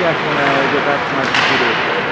check when I get back to my computer.